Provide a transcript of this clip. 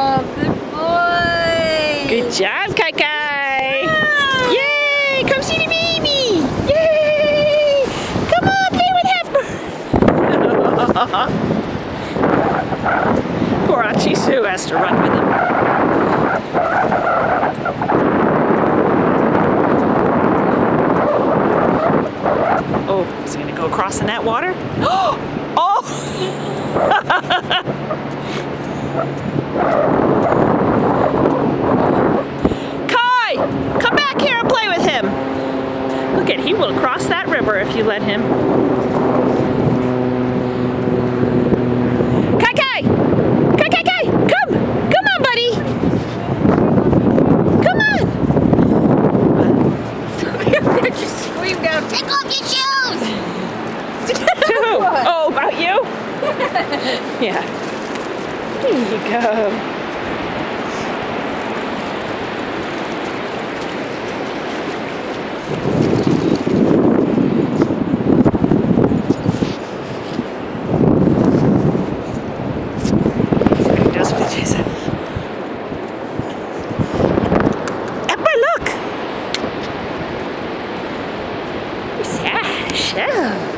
Oh, good boy. Good job, Kai Kai. Yeah. Yay! Come see the baby. Yay! Come on, play with him. Poor Auntie Sue has to run with him. Oh, is he gonna go across in that water? Oh! Kai! Come back here and play with him! Look at, he will cross that river if you let him. Kai Kai! Kai Kai Kai! Come! Come on, buddy! Come on! Just screamed out, take off your shoes! Oh, about you? yeah. There you go. Yeah.